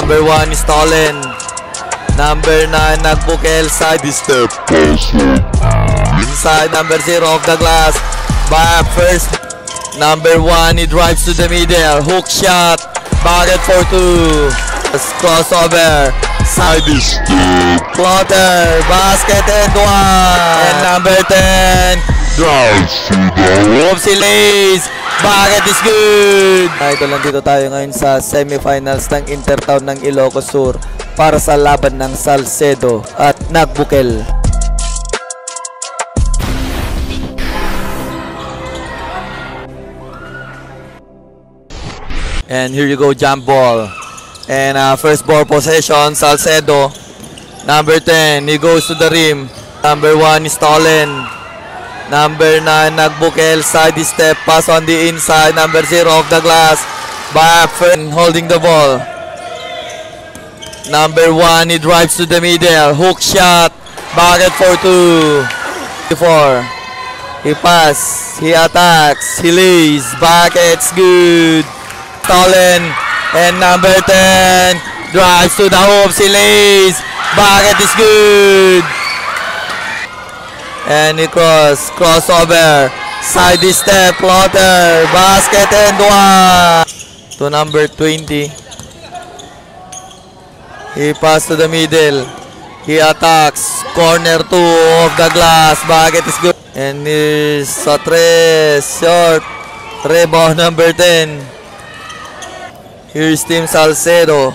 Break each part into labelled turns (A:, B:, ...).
A: number 1 is stolen. Number 9 nagbukel side step. Inside number 0 of the glass. Back first. Number 1 he drives to the middle. Hook shot. Bucket for 2. Crossover. Side step. Plotter. Basket and 1. And number 10
B: Drives to the
A: Whoopsie lays! Bakit is good! Idol, nandito tayo ngayon sa semifinals ng Intertown ng Ilocos Sur para sa laban ng Salcedo at Nagbukel. And here you go, jump ball. And uh, first ball possession, Salcedo. Number 10, he goes to the rim. Number 1 is stolen. Number 9, nagbukel, side step, pass on the inside. Number 0 of the glass. Back, holding the ball. Number 1, he drives to the middle. Hook shot. Bucket for 2. 4. He pass. He attacks. He lays. Bucket's good. Stolen. And number 10, drives to the hoops. He lays. Bucket is good. And he cross, crossover, side step, plotter, basket and one. To number 20. He pass to the middle. He attacks, corner two of the glass, basket is good. And here's sa tres, short, rebound number 10. Here's Team Salcedo.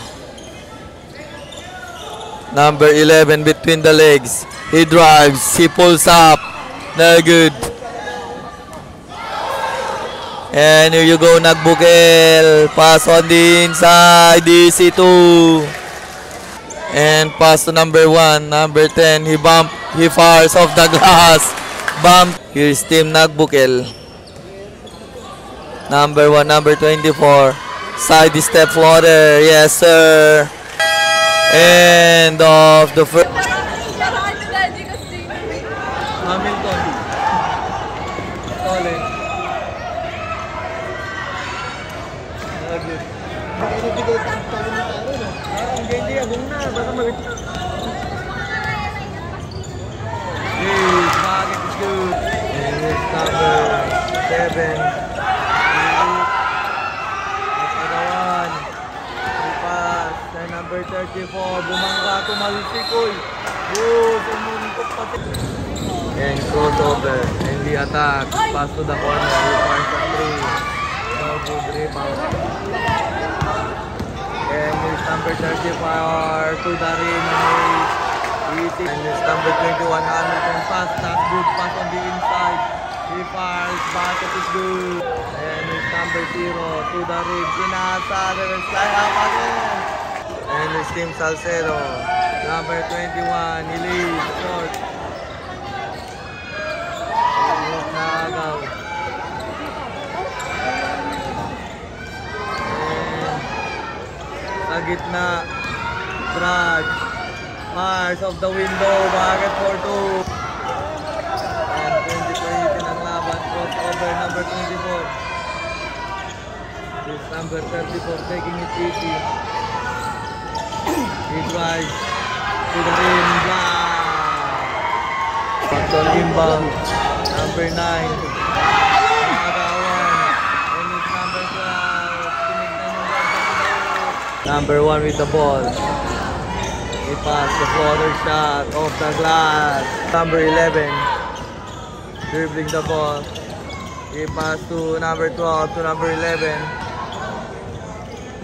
A: Number 11 between the legs. He drives. He pulls up. No good. And here you go, Nagbukel. Pass on the inside. DC2. And pass to number 1. Number 10. He bump. He fires off the glass. Bump. Here's Team Nagbukel. Number 1, number 24. Side step floater. Yes, sir. End of the first. Stolen. Yes, bakit is good. And it's number 7. Nakagawan. Pass. And number 34. Bumangga. Tumalsikoy. Oh, pumuntok pati. And crossover. Attack. Pass to the corner. Requires a three. No good rebound. And it's number 34 to the rim. Eating. And it's number 21 Hamilton. Pass. Not good. Pass on the inside. He fires. Basket is good. And it's number 0 to the rim. Pinasa. Reverse up again. And it's Team Salcedo. Number 21. He leads. Short. Gitna. Drag. Mars of the window. Bakit for two? And 20 ang laban. Crossover number 24. This number 34 taking it easy. He drives to the rim. Blah! Factor inbound. Number 9. Number 1 with the ball. He passed the floater shot off the glass. Number 11. Dribbling the ball. He passed to number 12 to number 11.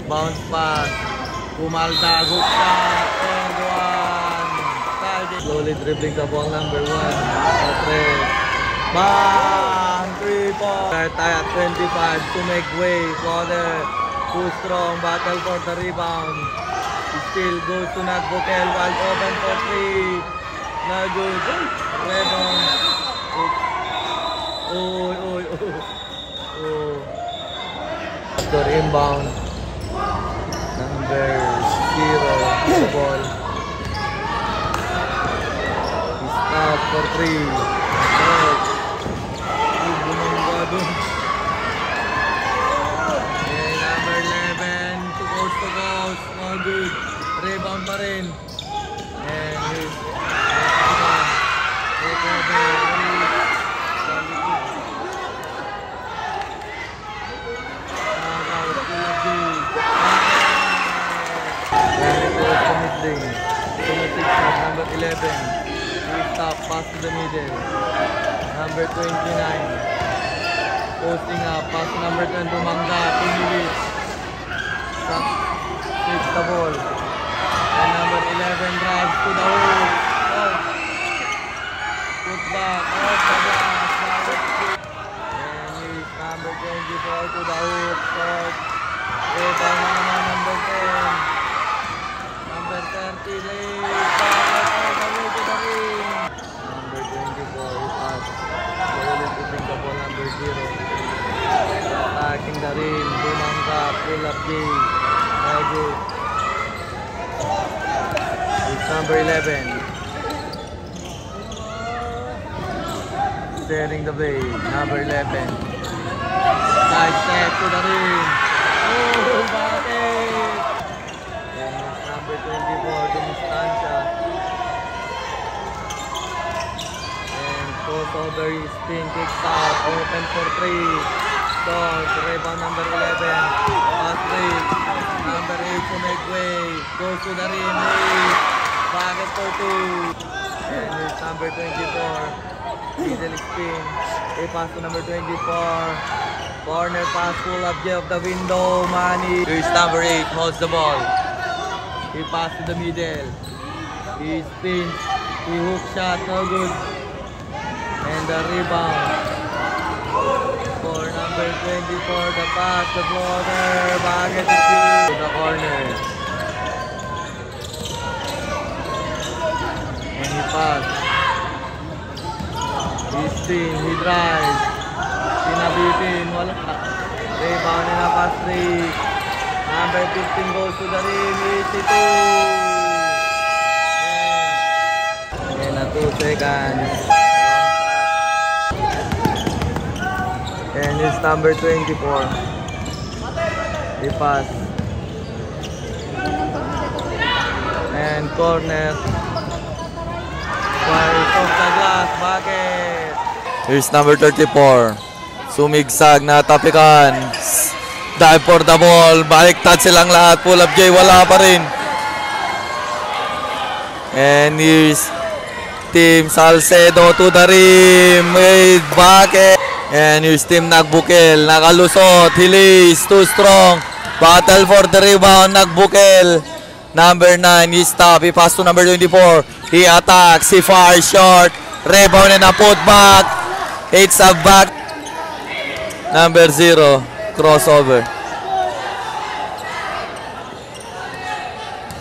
A: Bounce pass. Pumalda. Good shot. And one. Slowly dribbling the ball. Number 1. Tres. Bang! Three point. Start tayo at 25 to make way. Further. Too strong. Battle for the rebound. Still goes to Nagbokel. Wide open for three. No good. Rebound. Oy, oy, oy. Oh. After inbound. Number zero. The ball. He's out for three. Tumatik at number 11. He stop. Pass to the middle. Number 29. Posting up. Pass number 10 to Mangga. Pinilit. Stop. Takes the ball. And number 11 drives to the. Out. Put back. The glass. And number 24 to the na naman number 10. Number 30 late. Bakit all the way to the ring. Number 24 is us. Slowly putting the ball number 0. Attacking the rim. Bumangka. Pull up J. Magic. It's number 11. Steering the way. Number 11. Side step to the rim. Oh? And it's number 24, Dumistancia. And crossover spin kicks out. Open for three. Short. Rebound number 11. Pass break. Number 8 to make way. Goes to the rim. Eight. Bakit for two. And it's number 24. Middle spin. A pass to number 24. Corner pass full up of the window. Money. Here's number 8. Holds the ball. He pass to the middle. He spins. He hook shot. No good. And the rebound. For number 24, the pass, the. Bakit is to the corner. Menipad Istin, Hidrive Sinabitin, wala Rebound in a pass three Number 15 goes to the rim, 82 Again, a two seconds And it's number 24 The pass And corner. The glass. Bakit? Here's number 34. Sumigsag na tapikan. Dive for the ball. Baliktad silang lahat. Pull up J. Wala pa rin. And here's Team Salcedo to the rim. Wait, bakit? And here's Team Nagbukel. Nakalusot. Hilis. Too strong. Battle for the rebound. Nagbukel. Number 9. He stop. He pass to number 24. He attacks. He fires short. Rebound and a put back. It's a back. Number 0. Crossover.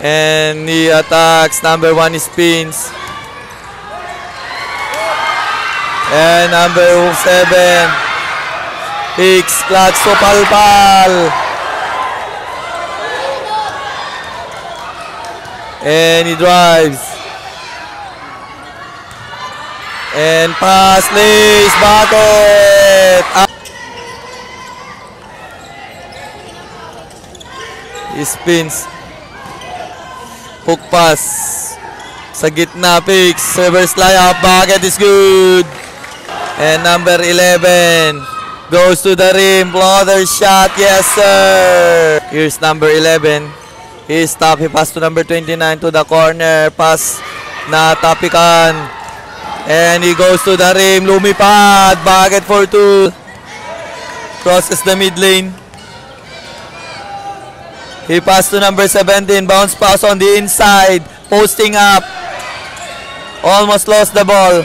A: And he attacks. Number 1 spins. And number 7. Hicks. Clutch to Palpal. And he drives. And pass lays. Bakit? Ah. He spins. Hook pass. Sa gitna, picks. Reverse layup. Bakit is good. And number 11 goes to the rim. Floater shot. Yes, sir. Here's number 11. He stop. He pass to number 29 to the corner. Pass na tapikan. And he goes to the rim. Lumipad. Bakit for two. Crosses the mid lane. He passed to number 17. Bounce pass on the inside. Posting up. Almost lost the ball.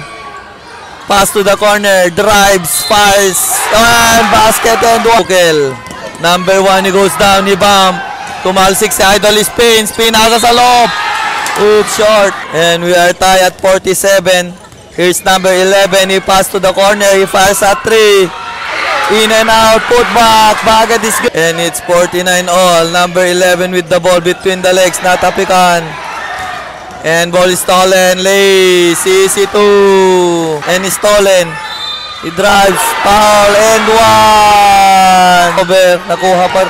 A: Pass to the corner. Drives. Fires. And basket and Bukel. Number 1. He goes down. He bump. Tumalsik si Idol. Spin. Spin. Asa sa loob. Hook short. And we are tied at 47. Here's number 11. He pass to the corner. He fires at 3. In and out, put back, Bagat is good. And it's 49 all. Number 11 with the ball between the legs, natapikan. And ball is stolen. Easy two. And is stolen. He drives, foul, and one. Over, nakuha pa.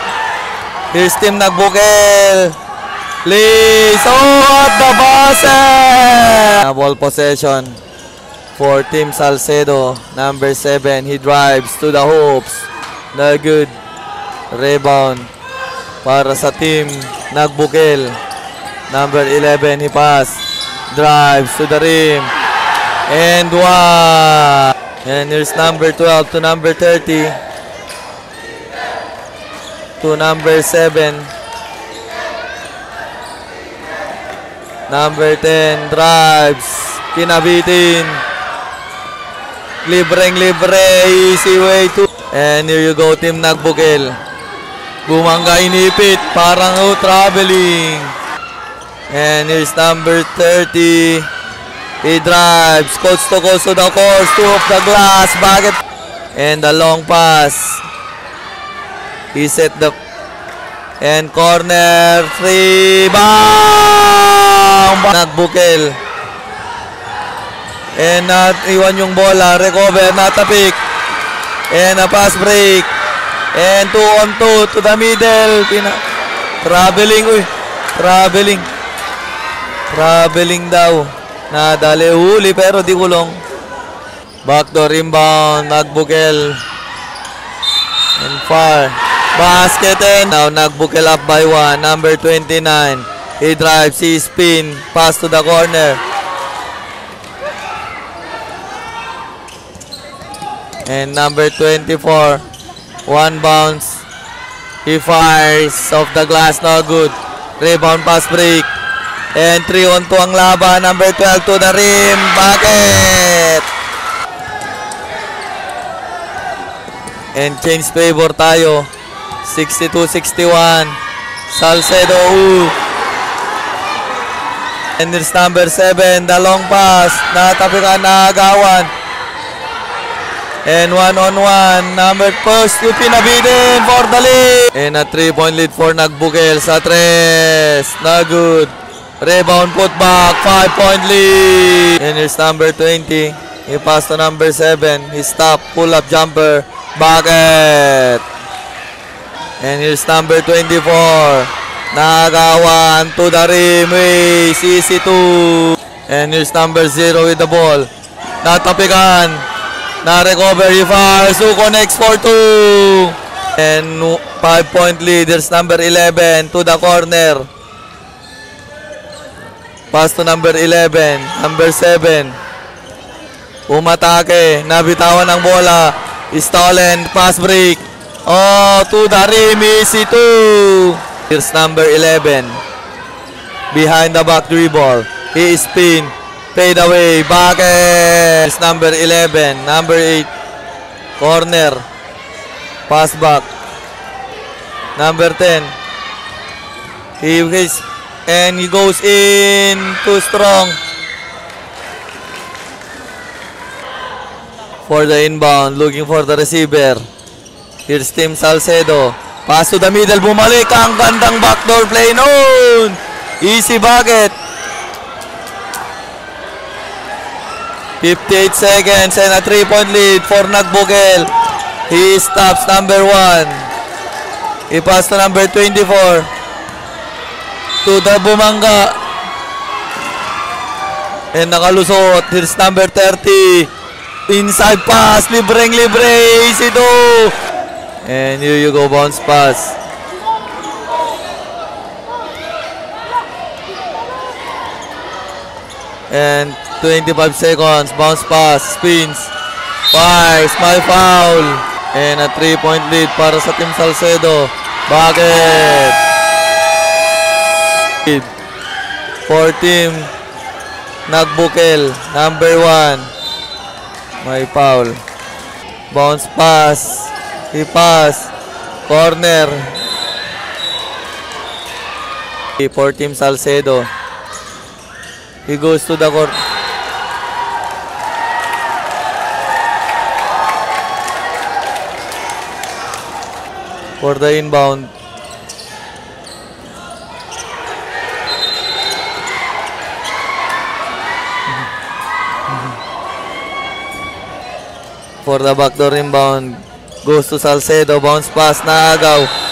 A: Here's team nagbukel. Lee. So at the basket. Ball possession for Team Salcedo. Number 7. He drives to the hoops. No good. Rebound para sa team Nagbukel. Number 11. He pass. Drives to the rim. And one. And here's number 12 to number 30. To number 7. Number 10 drives. Kinabitin. Libreng libre. Easy way to. And here you go, Team Nagbukil. Bumangga inipit. Parang oh, traveling. And here's number 30. He drives. Coast to coast to the course. Two of the glass. Bucket. And the long pass. He set the and corner three bang Nagbukel and nat iwan yung bola recover natapik and a pass break and two on two to the middle Pina traveling uy traveling traveling daw nadali huli pero di kulong backdoor inbound Nagbukel and far Basket and now nagbukel up by one. Number 29. He drives, he spin. Pass to the corner. And number 24. One bounce. He fires off the glass. No good. Rebound pass break. And 3 on 2 ang laban. Number 12 to the rim. Bucket! And change favor tayo. 62-61. Salcedo. Ooh. And it's number 7. The long pass. Natapikan na agawan. And one on one. Number post. Yung pinabidin for the lead. And a 3-point lead for Nagbukel sa tres. Na good. Rebound put back. 5-point lead. And it's number 20. He pass to number 7. He stop. Pull up jumper. Bucket. And here's number 24. Nagawan to the rim. Way, CC2. And here's number 0 with the ball. Natapikan. Na-recover. He fires. Who connects for 2. And 5-point lead. There's number 11 to the corner. Pass to number 11. Number 7. Umatake. Nabitawan ng bola. Stolen. Pass break. Oh, to the rim, easy two. Here's number 11. Behind the back dribble. He spin. Fade away. Here's number 11. Number 8. Corner. Pass back. Number 10. He is and he goes in too strong. For the inbound, looking for the receiver. Here's Team Salcedo. Pass to the middle. Bumalik ang gandang backdoor play noon. Easy bucket. 58 seconds and a 3-point lead for Nagbugel. He stops number 1. He pass to number 24. To the Bumanga. And nakalusot. Here's number 30. Inside pass. Libreng libre. Easy do. And here you go, bounce pass. And 25 seconds, bounce pass, spins, fires, my foul. And a 3-point lead para sa Team Salcedo. Bakit? For Team Nagbukel, number 1. My foul. Bounce pass. He pass. Corner. For Team Salcedo. He goes to the court. For the inbound. For the backdoor inbound. Goes to Salcedo. Bounce pass na agaw.